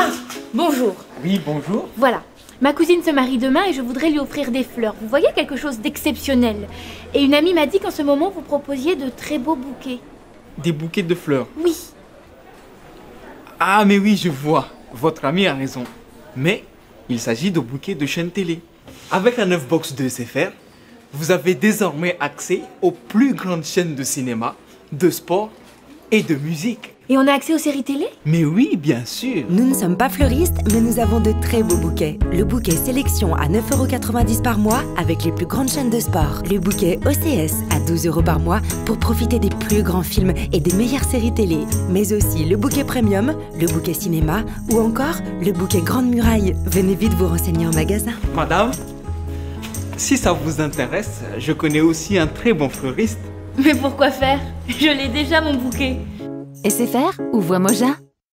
Ah, bonjour. Oui, bonjour. Voilà. Ma cousine se marie demain et je voudrais lui offrir des fleurs. Vous voyez quelque chose d'exceptionnel. Et une amie m'a dit qu'en ce moment vous proposiez de très beaux bouquets. Des bouquets de fleurs. Oui. Ah, mais oui, je vois. Votre ami a raison. Mais il s'agit de bouquets de chaîne télé. Avec la 9 box de SFR, vous avez désormais accès aux plus grandes chaînes de cinéma, de sport et de musique. Et on a accès aux séries télé? Mais oui, bien sûr. Nous ne sommes pas fleuristes, mais nous avons de très beaux bouquets. Le bouquet sélection à 9,90€ par mois avec les plus grandes chaînes de sport. Le bouquet OCS à 12€ par mois pour profiter des plus grands films et des meilleures séries télé. Mais aussi le bouquet premium, le bouquet cinéma ou encore le bouquet Grande Muraille. Venez vite vous renseigner en magasin. Madame, si ça vous intéresse, je connais aussi un très bon fleuriste. Mais pourquoi faire? Je l'ai déjà mon bouquet. SFR ou Voix Moja?